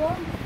Don't